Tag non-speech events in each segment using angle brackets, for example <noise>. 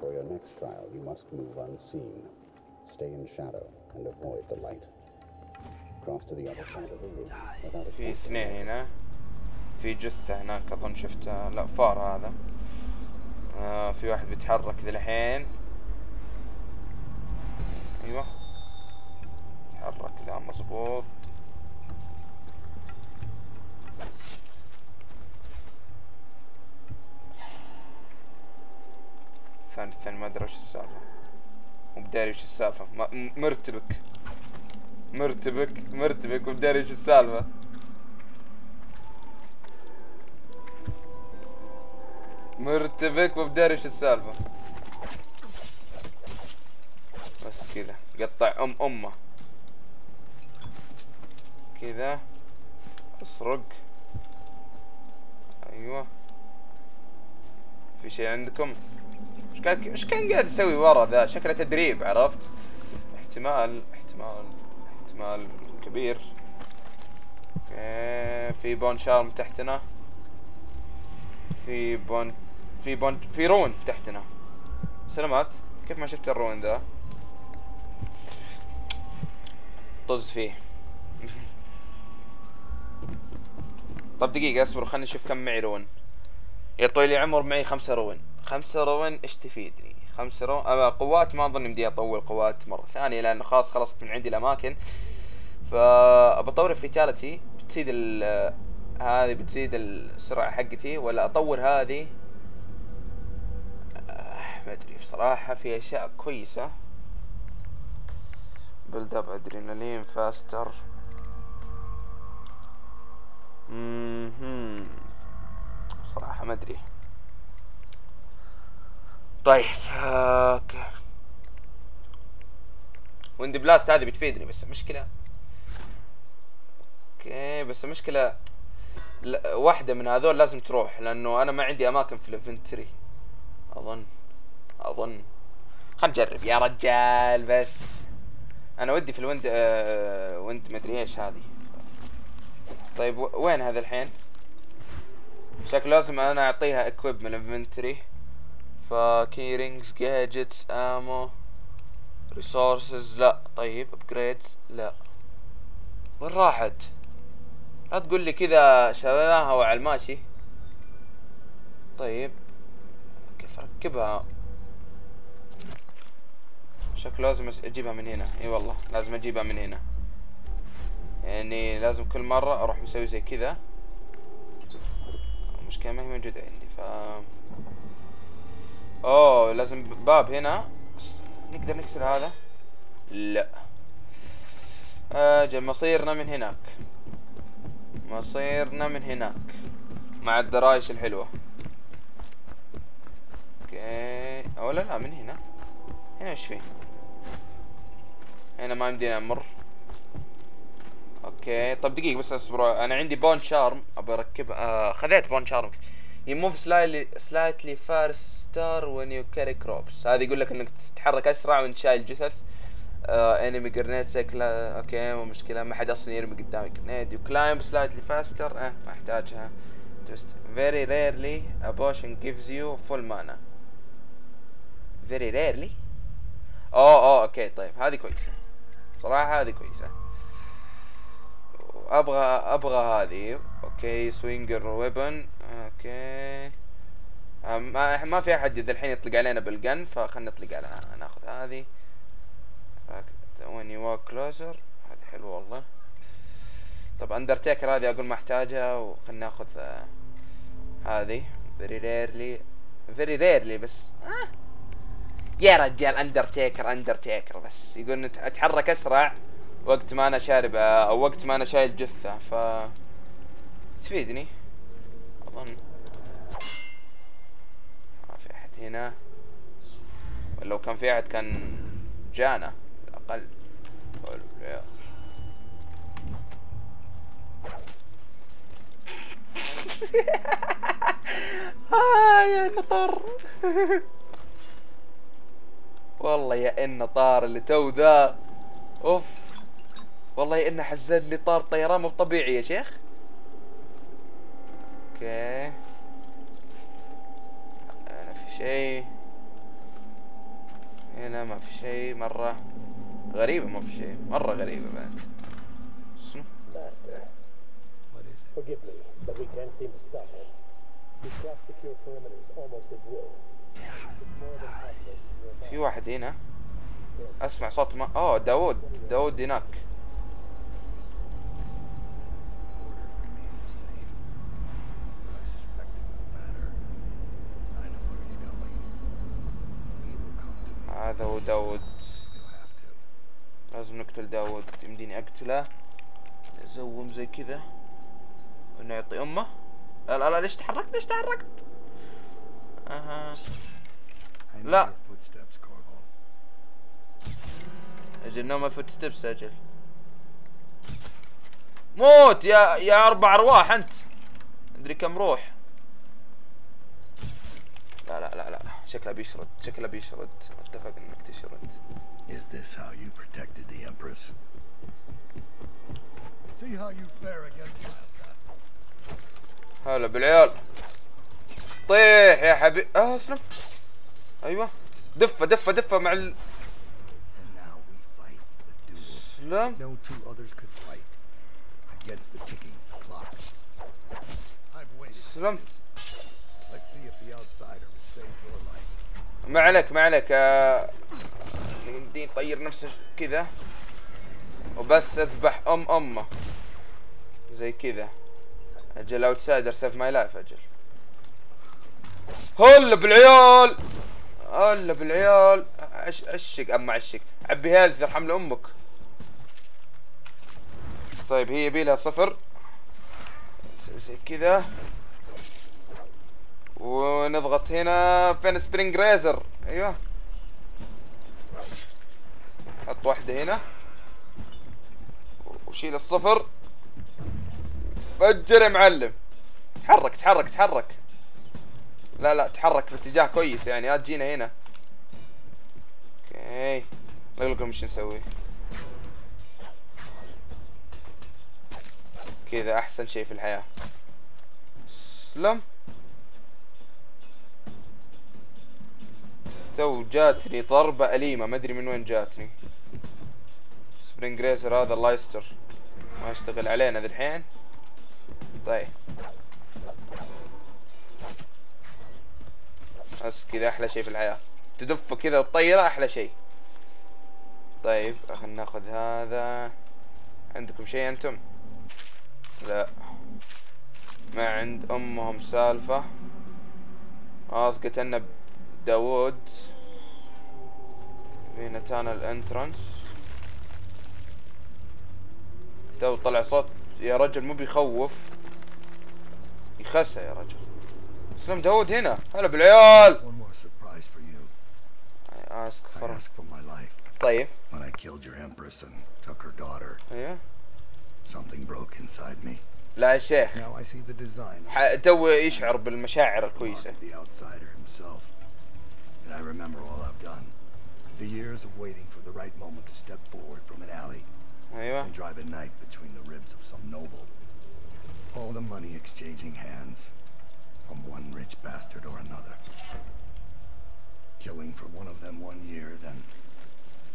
For your next trial, you must move unseen. Stay in shadow and avoid the light. Cross to the other side of the room في اثنين هنا في جثة هناك اظن شفتها لا فار هذا آه في واحد بيتحرك ذا الحين أيوه تحرك ذا مظبوط بداري وش السالفة؟ مرتبك. مرتبك مرتبك وبداري وش السالفة؟ مرتبك وبداري وش السالفة؟ بس كذا. قطع أم أمه. كذا. أسرق. أيوه. في شيء عندكم؟ إيش كان قاعد يسوي ورا ذا؟ شكله تدريب عرفت؟ احتمال احتمال احتمال كبير. okay في bone charm تحتنا. في bone في bone في rune تحتنا. سلامات كيف ما شفت ال rune ذا؟ طز فيه. <laughs> طب دقيقة اصبر خلني نشوف كم معي rune. يا طويل العمر معي خمسة rune. خمسة rune إيش تفيدني؟ خمسة أما قوات ما أظن يمدي أطول قوات مرة ثانية لأنه خلاص خلصت من عندي الأماكن. فبطور ال vitality بتزيد ال هذه بتزيد السرعة حقتي ولا أطور هذه؟ آه، ما أدري بصراحة في أشياء كويسة. build up adrenaline faster. صراحة ما أدري. طيب okay wind blast هذه بتفيدني بس المشكلة okay بس المشكلة لا واحدة من هذول لازم تروح لأنه أنا ما عندي أماكن في ال inventory. اظن أظن. خل نجرب يا رجال بس. أنا ودي في ال wind آه wind مدري إيش هذه. طيب وين هذا الحين؟ شكله لازم أنا أعطيها equip من ال inventory. ف key rings gadgets ammo resources لا. طيب upgrades لا. وين راحت؟ لا تقول لي كذا شريناها وعلى الماشي. طيب كيف أركبها؟ شكله لازم أجيبها من هنا. إي والله لازم أجيبها من هنا. يعني لازم كل مرة أروح مسوي زي كذا. المشكلة ما هي موجودة عندي ف أوه لازم باب هنا. نقدر نكسر هذا؟ لا. أجل مصيرنا من هناك. مصيرنا من هناك. مع الدرايش الحلوة. أوكي. أو لا لا من هنا. هنا إيش فيه؟ هنا ما يمدينا نمر. okay. طب دقيقة بس اصبروا أنا عندي bone charm. ابى اركبها آه خذيت bone charm. you move slightly slightly faster when you carry corpses هذا يقول لك إنك تتحرك أسرع وإنت شايل جثث. enemy grenade سيكلا okay مو مشكلة. ما حد أصلا يرمي قدامي grenade you climb slightly faster آه ما أحتاجها. Just very rarely a potion gives you full mana. Very rarely? أوه أوه okay طيب. هذه كويسة. صراحة هذه كويسة. أبغى أبغى هذه. أوكي swing your weapon okay. آه، ما ما في أحد ذا الحين يطلق علينا بال gun فخلنا نطلق على ناخذ هذه. you walk closer. هذه حلوة والله. طب اندرتيكر هذه أقول ما أحتاجها وخلنا ناخذ آه، هذه. Very rarely very rarely بس آه. يا رجال Undertaker Undertaker بس. يقول أتحرك أسرع وقت ما أنا شارب آه، أو وقت ما أنا شايل جثة ف تفيدني. أظن. هنا. ولو كان في أحد كان جانا الأقل. قول يا نطر. والله يا إن طار اللي تو ذا. أوف. والله يا انه حزن لي طار طيران مو طبيعي يا شيخ. okay. شيء. هنا ما في شيء. مرة غريبة ما في شيء. مرة غريبة بعد. في واحد هنا. أسمع صوت ما اوه داوود. داوود هناك. هذا هو to. لازم نقتل داوود يمديني أقتله. ازوم زي كذا. إنه يعطي أمه. لا لا ليش تحركت؟ ليش تحركت؟ أها. لا. أجل know my footsteps أجل. موت! يا يا أربع أرواح أنت. أدري كم روح. لا لا لا لا. شكله بيشرد شكله بيشرد اتفق انك تشرد Is this how you protected the Empress? See how you fare against my assassin. هلا بالعيال طيح يا حبيبي آه اسلم أيوه دفه دفه دفه مع ال. سلام No two others could fight against the ticking clock. I've waited. for ما عليك ما عليك. آه، يمدي يطير نفسه كذا. وبس أذبح أم أمه. زي كذا. أجل Outsider save my life أجل. هلا بالعيال! هلا بالعيال! عش عشق أما عشق عبي health يرحم لي أمك. طيب هي يبي لها صفر. زي كذا. ونضغط هنا فين spring razor؟ أيوه. حط واحدة هنا. وشيل الصفر. فجر يا معلم. تحرك تحرك تحرك. لا لا تحرك في اتجاه كويس يعني. لا تجينا هنا. أوكي. أقول لكم إيش نسوي. كذا أحسن شيء في الحياة. سلم تو جاتني ضربة أليمة ما أدري من وين جاتني. spring razor هذا الله يستر ما يشتغل علينا ذي الحين. طيب. بس كذا أحلى شيء في الحياة. تدف كذا وتطيره أحلى شيء. طيب خلنا ناخذ هذا. عندكم شيء أنتم؟ لا. ما عند. أمهم سالفة. خلاص قتلنا داوود هنا tunnel entrance تو طلع صوت يا رجل مو بيخوف يخسى يا رجل اسلم داوود هنا هلا بالعيال One more surprise for you. ask I for asked for my life طيب when I killed your Empress and took her daughter. أيوه Something broke inside me. لا يا شيخ Now I see the design تو يشعر بالمشاعر الكويسة the outsider himself. And I remember all I've done. The years of waiting for the right moment to step forward from an alley ايوه and drive a knife between the ribs of some noble. All the money exchanging hands from one rich bastard or another. Killing for one of them one year, then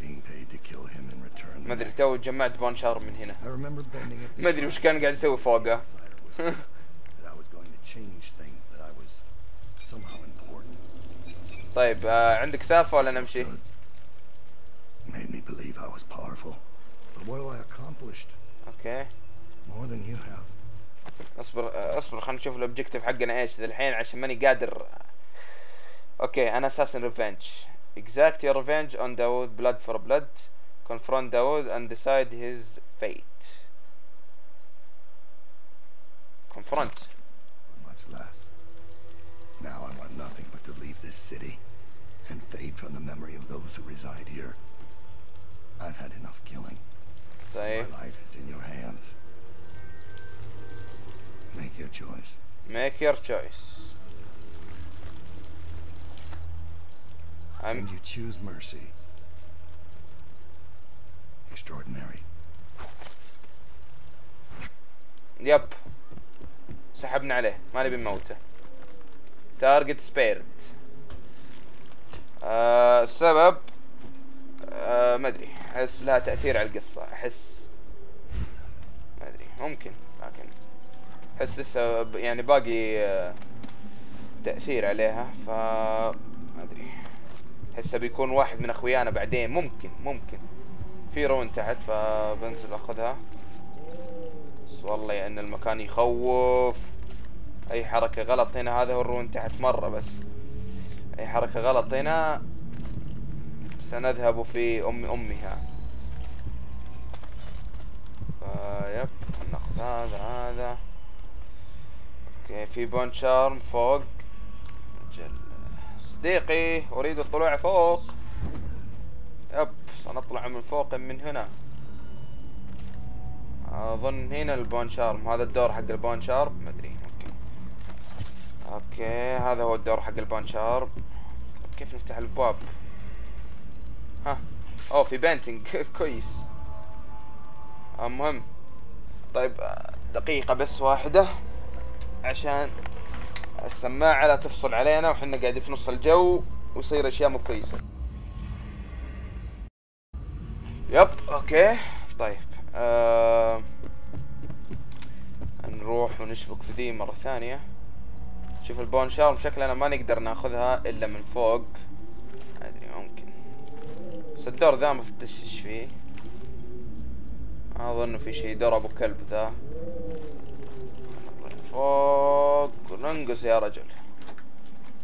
being paid to kill him in return. the ما ادري next. تو جمعت بون شهر من هنا I remember bending <laughs> at the ما ادري وش side كان قاعد يسوي the فوقه outsider whispered that I was going to change things, that I was somehow important. طيب آه عندك سالفة ولا نمشي؟ okay. اصبر آه، اصبر خلينا نشوف ال objective حقنا إيش. ذي الحين عشان ماني قادر. okay أنا أساسا revenge exact your revenge on Daud blood for blood confront Daud and decide his fate confront much last now I want nothing but to leave this city and fade from the memory of those who reside here. I've had enough killing. طيب My life is in your hands. Make your choice. make your choice And I'm you choose mercy. Extraordinary. يب سحبنا عليه ما نبي نموته تارجت سبيرت آه السبب لها تأثير على القصة. أحس. ما أدري. ممكن لكن أحس لسه يعني باقي آه، تأثير عليها. ف ما أدري. احسه بيكون واحد من أخويانا بعدين. ممكن ممكن. في رون تحت فبنزل أخذها. بس والله إن المكان يخوف. أي حركة غلط هنا هذا هو الرون تحت مرة بس. أي حركة غلط هنا سنذهب في أم أمها. فيب ناخذ هذا هذا. okay في bone charm فوق. جل. صديقي أريد الطلوع فوق. yep سنطلع من فوق من هنا. أظن هنا ال bone charm هذا الدور حق ال bone charm. okay هذا هو الدور حق ال bone charm كيف نفتح الباب؟ ها أوه في painting <laughs> كويس. المهم. طيب دقيقة بس واحدة عشان السماعة لا تفصل علينا وحنا قاعدين في نص الجو ويصير أشياء مو كويسة. yep okay. طيب آه... نروح ونشبك في ذي مرة ثانية. شوف ال bone charm شكلنا ما نقدر ناخذها إلا من فوق. أدري ممكن. بس الدور ذا ما فتش إيش فيه أظن في شيء دور أبو كلب ذا. فوق. وننقص يا رجل.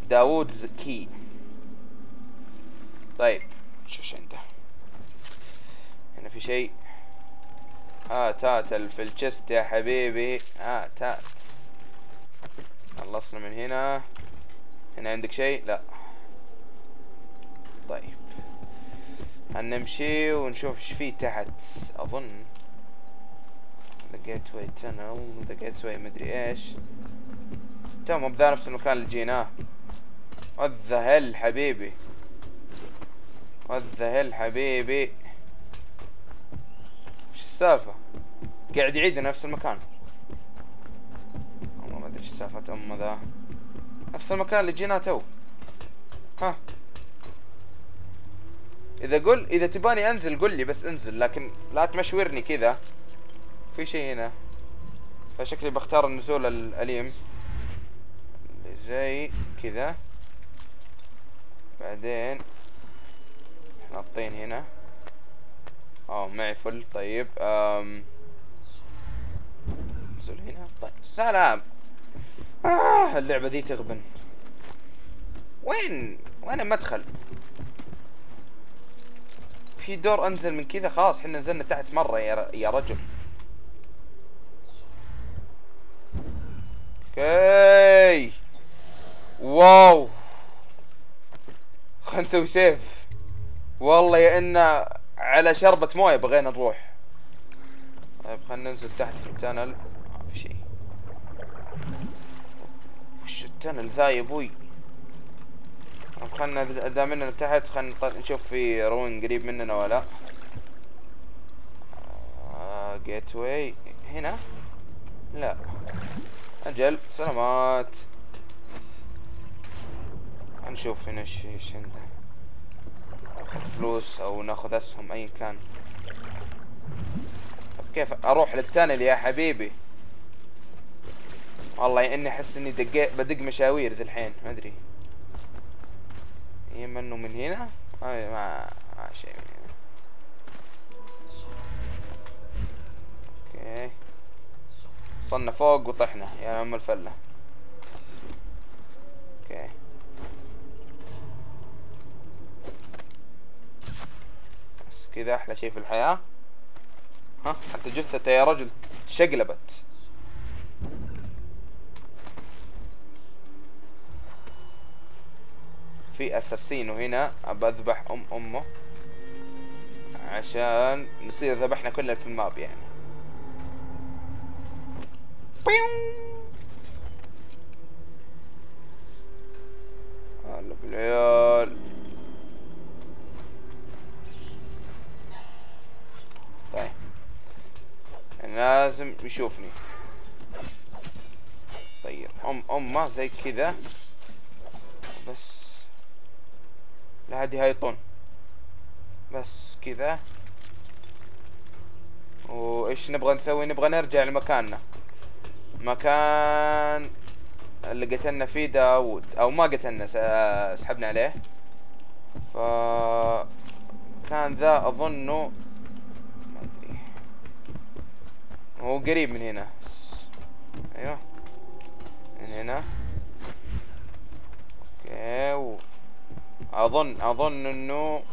داوود زكي. طيب شوف إيش عنده. هنا في شيء هات هات ال- في الجست يا حبيبي. هات هات خلصنا من هنا. هنا عندك شيء؟ لا. طيب. هنمشي ونشوف إيش في تحت. أظن ذا gateway tunnel ذا gateway مدري إيش. تمام بذا نفس المكان اللي جيناه. what the حبيبي. what the حبيبي. إيش السالفة؟ قاعد يعيد نفس المكان والله ما ادري إيش سالفة امه ذا. نفس المكان اللي جيناه تو. ها. إذا قل إذا تباني أنزل قل لي بس أنزل لكن لا تمشورني كذا. في شيء هنا. فشكلي بختار النزول الأليم. اللي زي كذا. بعدين نطين هنا. آه معي فل. طيب أم... نزل هنا. طيب سلام. آه اللعبة دي تغبن. وين؟ وين المدخل؟ في دور أنزل من كذا خلاص إحنا نزلنا تحت مرة يا. يا رجل. أوكي. wow. <laughs> خلنا نسوي save. والله يا إنا على شربة موية بغينا نروح. طيب خلنا ننزل تحت في ال tunnel ال tunnel ذا يا أبوي خلنا دام اننا تحت خلنا نشوف في rune قريب مننا ولا. آه gateway هنا؟ لا. أجل. سلامات. نشوف هنا إيش عنده ناخذ فلوس أو ناخذ أسهم أي كان. كيف؟ أروح للتانل يا حبيبي. والله إني أحس إني دقيت بدق مشاوير ذي الحين ما أدري. اما انه من هنا؟ ما ما, شيء من هنا. okay. وصلنا فوق وطحنا يا ام الفلة. okay. بس كذا أحلى شيء في الحياة. ها حتى جثته يا رجل شقلبت. في assassin و هنا أبى أذبح أم أمه عشان نصير ذبحنا كلنا في الماب يعني. هلا بالعيال طيب. لازم يشوفني. طيب أم أمه زي كذا بس هذه هايطون بس كذا. وإيش نبغى نسوي؟ نبغى نرجع لمكاننا. مكان اللي قتلنا فيه داوود. أو ما قتلنا سحبنا عليه. ف كان ذا اظنه ما أدري. هو قريب من هنا. أيوه. من هنا أوكي و... اظن أظن إنه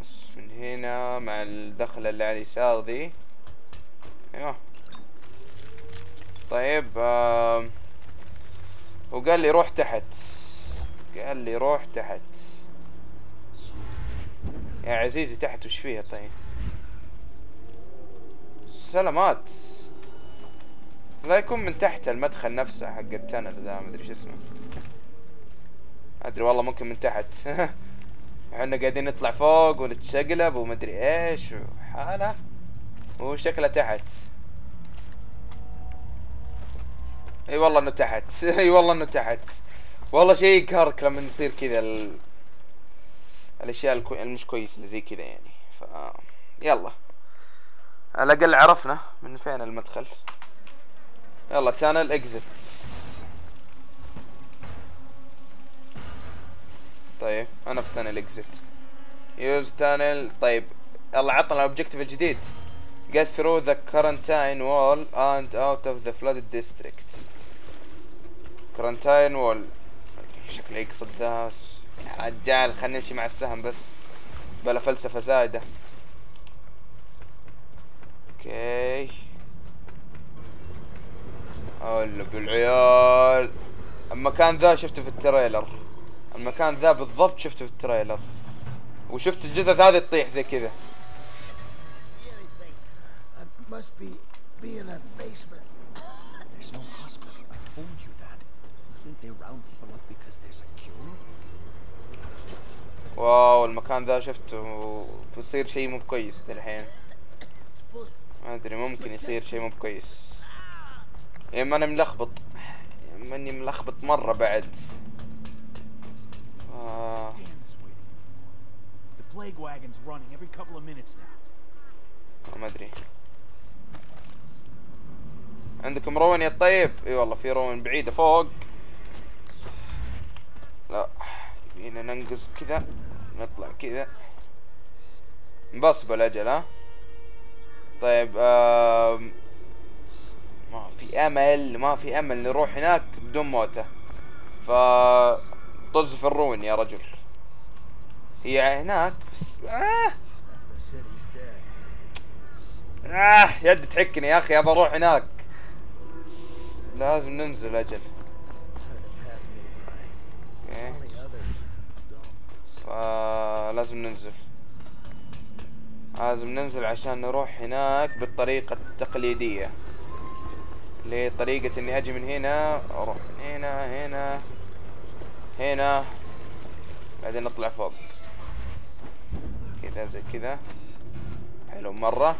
بس من هنا مع الدخلة اللي على اليسار ذي أيوه. طيب آم، وقال لي روح تحت. قال لي روح تحت. يا عزيزي تحت وش فيها طيب؟ سلامات. لا يكون من تحت المدخل نفسه حق التنل ذا مدري شو اسمه. أدري والله ممكن من تحت. <laughs> إحنا قاعدين نطلع فوق ونتشقلب ومدري إيش وحالة. وشكله تحت. إي والله إنه تحت. <laughs> إي والله إنه تحت. والله شيء يقهرك لما يصير كذا ال... الأشياء الكو... المش كويسة اللي زي كذا يعني. ف يلا. على الأقل عرفنا من فين المدخل. يلا tunnel exit طيب أنا في tunnel exit use tunnel طيب يلا عطنا ال objective الجديد. Get through the quarantine wall and out of the flooded district. Quarantine wall. شكله يقصد ذا. يا رجال خلينا نمشي مع السهم بس. بلا فلسفة زايدة. okay هلا بالعيال. المكان ذا شفته في ال trailer. المكان ذا بالضبط شفته في ال trailer وشفت الجثث هذه تطيح زي كذا see anything. I must be be in a basement. There's no hospital. I told you that. You think they round people up because there's a cure? واو المكان ذا شفته بيصير شيء مو كويس الحين ما أدري ممكن يصير شيء مو كويس يا اما أنا ملخبط يا اما أني ملخبط مرة بعد The plague wagon's running every couple of minutes now. ما أدري. عندكم روين يا طيب؟ إي والله في روين بعيدة فوق. لا يبينا ننقز كذا نطلع كذا. نبص بالأجل ها؟ طيب ما في أمل ما في أمل نروح هناك بدون موتة. ف طز في الروين يا رجل. هي هناك بس آه. آه يد تحكني يا أخي أبى أروح هناك. لازم ننزل others don't. فلازم ننزل. لازم ننزل عشان نروح هناك بالطريقة التقليدية. اللي هي طريقة إني أجي من هنا أروح من هنا هنا. هنا. بعدين نطلع فوق. كذا زي كذا. حلو مرة.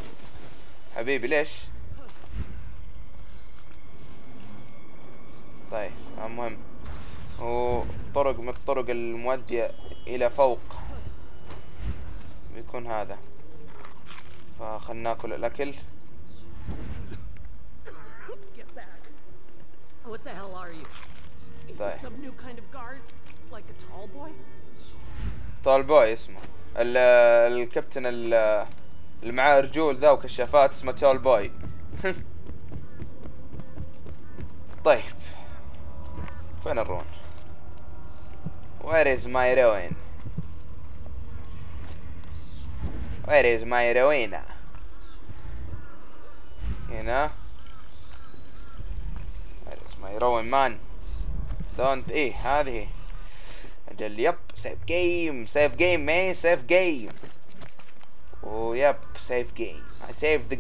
حبيبي ليش؟ طيب المهم. وطرق من الطرق المؤدية إلى فوق. بيكون هذا. فخلنا ناكل back. What the hell are you? طيب. you some new kind of guard? Like a tall boy? tall boy اسمه ال- الكابتن ال- اللي معاه رجول ذا وكشافات اسمه tall boy طيب فين ال rune Where is my heroine Where is my heroine هنا Where is my heroine man Don't إيه هذه أجل yep save game save game man save game yep save game I saved the